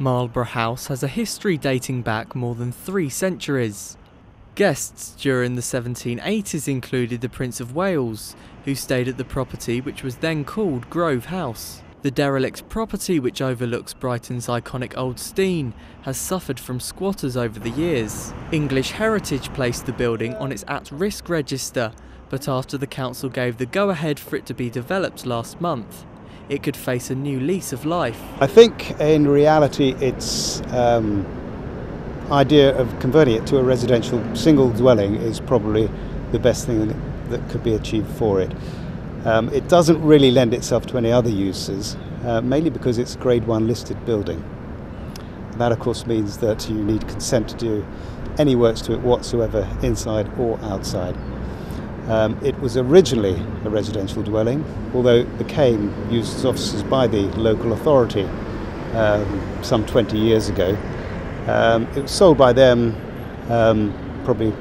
Marlborough House has a history dating back more than three centuries. Guests during the 1780s included the Prince of Wales, who stayed at the property which was then called Grove House. The derelict property, which overlooks Brighton's iconic Old Steine, has suffered from squatters over the years. English Heritage placed the building on its at risk register, but after the council gave the go ahead for it to be developed last month, it could face a new lease of life. I think in reality its um, idea of converting it to a residential single dwelling is probably the best thing that, could be achieved for it. Um, it doesn't really lend itself to any other uses, uh, mainly because it's Grade 1 listed building. That, of course, means that you need consent to do any works to it whatsoever, inside or outside. Um, it was originally a residential dwelling, although it became used as offices by the local authority um, some 20 years ago. Um, it was sold by them um, probably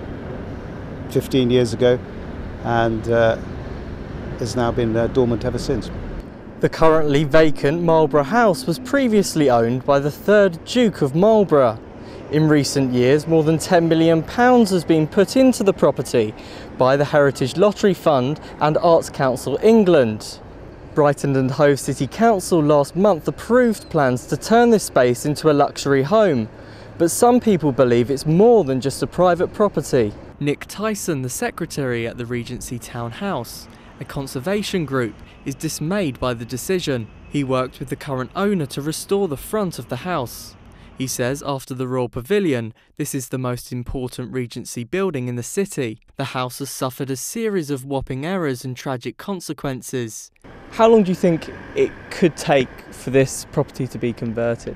15 years ago and uh, has now been uh, dormant ever since. The currently vacant Marlborough House was previously owned by the third Duke of Marlborough. In recent years, more than £10 million has been put into the property by the Heritage Lottery Fund and Arts Council England. Brighton and Hove City Council last month approved plans to turn this space into a luxury home, but some people believe it's more than just a private property. Nick Tyson, the secretary at the Regency Town House, a conservation group, is dismayed by the decision. He worked with the current owner to restore the front of the house. He says after the Royal Pavilion, this is the most important Regency building in the city. The house has suffered a series of whopping errors and tragic consequences. How long do you think it could take for this property to be converted?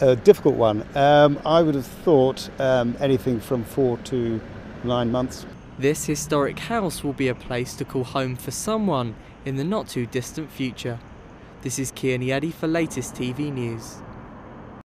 A difficult one. Um, I would have thought um, anything from four to nine months. This historic house will be a place to call home for someone in the not too distant future. This is Kian Yedi for latest TV news.